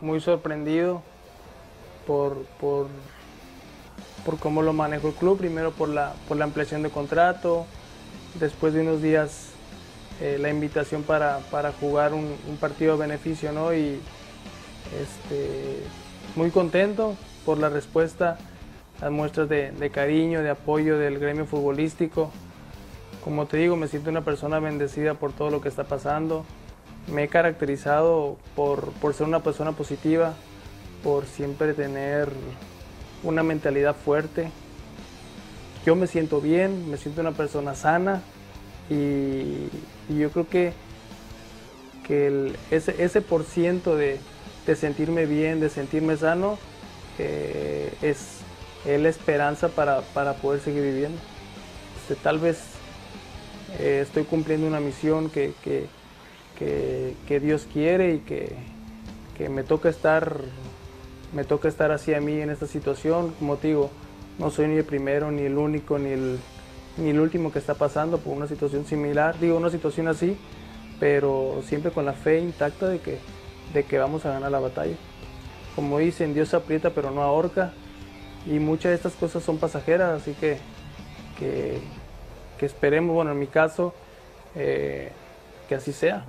muy sorprendido por, por, por cómo lo manejó el club, primero por la, por la ampliación de contrato, después de unos días eh, la invitación para, para jugar un, partido de beneficio, ¿no? Y este, muy contento por la respuesta, las muestras de, de cariño, de apoyo del gremio futbolístico. Como te digo, me siento una persona bendecida por todo lo que está pasando. Me he caracterizado por, por ser una persona positiva, por siempre tener una mentalidad fuerte. Yo me siento bien, me siento una persona sana y, yo creo que, que ese, ese por ciento de, de, sentirme bien, de sentirme sano, eh, es, es, la esperanza para, para poder seguir viviendo. Este, tal vez eh, estoy cumpliendo una misión que, que, Dios quiere y que, que me toca estar me toca estar así a mí en esta situación. Como digo, no soy ni el primero, ni el único, ni el, ni el último que está pasando por una situación similar. Digo, una situación así, pero siempre con la fe intacta de que, de que vamos a ganar la batalla. Como dicen, Dios aprieta pero no ahorca. Y muchas de estas cosas son pasajeras, así que, que, que esperemos, bueno, en mi caso, eh, que así sea.